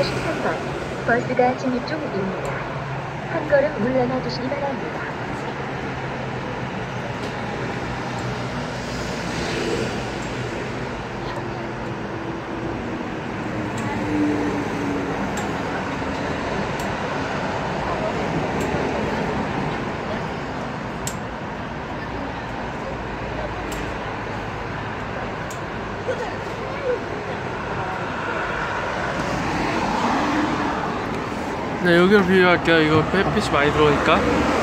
43번 버스가 진입 중입니다. 한 걸음 물러나 주시기 바랍니다. 네, 여기로 비교할게요. 이거 햇빛이 많이 들어오니까.